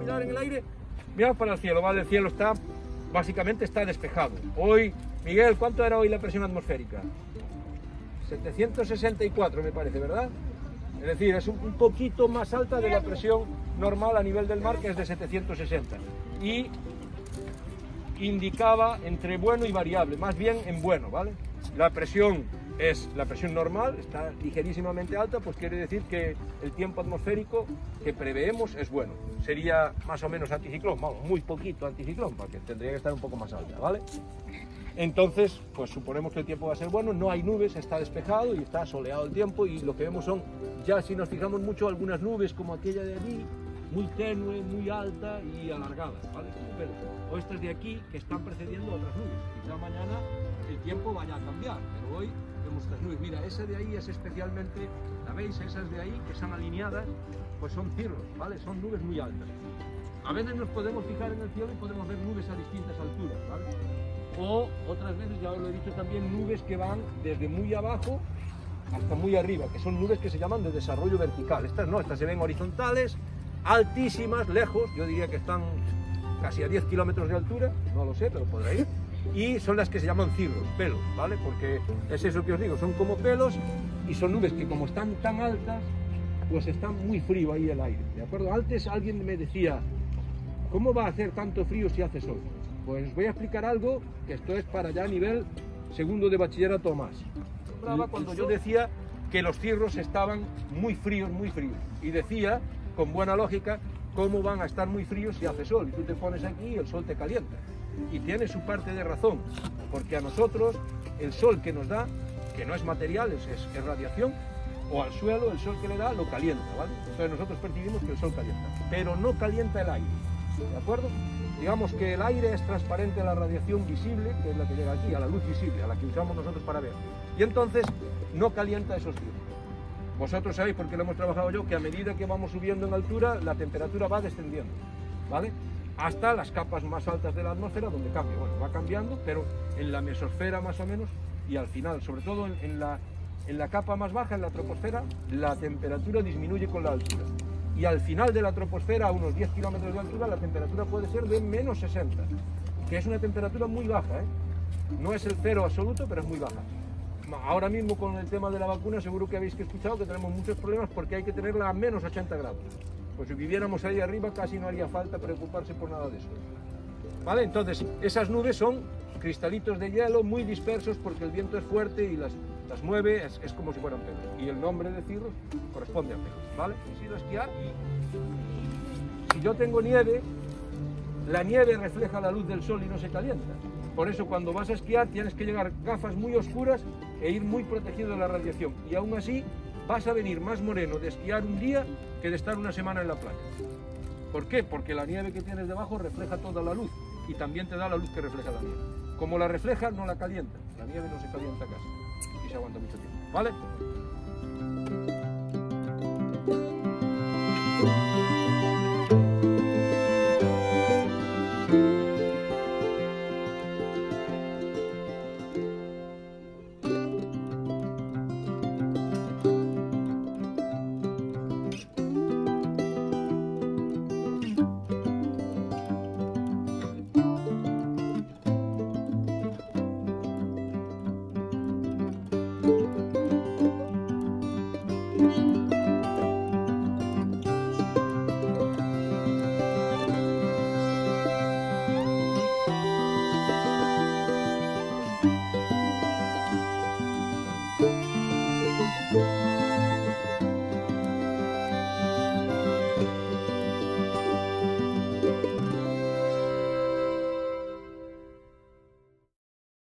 mirar en el aire, mirad para el cielo, ¿vale? El cielo está, básicamente está despejado. Hoy, Miguel, ¿cuánto era hoy la presión atmosférica? 764 me parece, ¿verdad? Es decir, es un poquito más alta de la presión normal a nivel del mar, que es de 760. Y indicaba entre bueno y variable, más bien en bueno, ¿vale? La presión es la presión normal, está ligerísimamente alta, pues quiere decir que el tiempo atmosférico que preveemos es bueno. Sería más o menos anticiclón, vamos, muy poquito anticiclón, porque tendría que estar un poco más alta, ¿vale? Entonces, pues suponemos que el tiempo va a ser bueno, no hay nubes, está despejado y está soleado el tiempo y lo que vemos son, ya si nos fijamos mucho, algunas nubes como aquella de allí, muy tenue, muy alta y alargadas, ¿vale? o estas de aquí que están precediendo otras nubes. Quizá mañana el tiempo vaya a cambiar, pero hoy vemos estas nubes. Mira, esa de ahí es especialmente, ¿la veis? Esas de ahí que están alineadas, pues son cirros, ¿vale? Son nubes muy altas. A veces nos podemos fijar en el cielo y podemos ver nubes a distintas alturas, ¿vale? O otras veces, ya os lo he dicho también, nubes que van desde muy abajo hasta muy arriba, que son nubes que se llaman de desarrollo vertical. Estas no, estas se ven horizontales, altísimas, lejos, yo diría que están casi a 10 kilómetros de altura, no lo sé, pero podrá ir, y son las que se llaman cirros, pelos, ¿vale? Porque es eso que os digo, son como pelos y son nubes que como están tan altas, pues está muy frío ahí el aire, ¿de acuerdo? Antes alguien me decía, ¿cómo va a hacer tanto frío si hace sol? Pues voy a explicar algo que esto es para ya nivel segundo de bachillerato más. Cuando yo decía que los cirros estaban muy fríos, muy fríos, y decía, con buena lógica, cómo van a estar muy fríos si hace sol. Y tú te pones aquí y el sol te calienta. Y tiene su parte de razón, porque a nosotros el sol que nos da, que no es material, es, radiación, o al suelo el sol que le da lo calienta, ¿vale? Entonces nosotros percibimos que el sol calienta, pero no calienta el aire, ¿de acuerdo? Digamos que el aire es transparente a la radiación visible, que es la que llega aquí, a la luz visible, a la que usamos nosotros para ver. Y entonces no calienta esos cielos. Vosotros sabéis, porque lo hemos trabajado yo, que a medida que vamos subiendo en altura, la temperatura va descendiendo, ¿vale? Hasta las capas más altas de la atmósfera, donde cambia. Bueno, va cambiando, pero en la mesosfera más o menos, y al final, sobre todo en, la, en la capa más baja, en la troposfera, la temperatura disminuye con la altura. Y al final de la troposfera, a unos 10 kilómetros de altura, la temperatura puede ser de menos 60, que es una temperatura muy baja, ¿eh? No es el cero absoluto, pero es muy baja ahora mismo con el tema de la vacuna seguro que habéis escuchado que tenemos muchos problemas porque hay que tenerla a menos 80 grados. Pues si viviéramos ahí arriba casi no haría falta preocuparse por nada de eso. ¿Vale? Entonces, esas nubes son cristalitos de hielo muy dispersos porque el viento es fuerte y las, las mueve, es, como si fueran pelos. Y el nombre de cirros corresponde a pelos. ¿Vale? He ido a esquiar y si yo tengo nieve, la nieve refleja la luz del sol y no se calienta. Por eso cuando vas a esquiar tienes que llevar gafas muy oscuras e ir muy protegido de la radiación. Y aún así vas a venir más moreno de esquiar un día que de estar una semana en la playa. ¿Por qué? Porque la nieve que tienes debajo refleja toda la luz y también te da la luz que refleja la nieve. Como la refleja, no la calienta. La nieve no se calienta casi y se aguanta mucho tiempo. ¿Vale?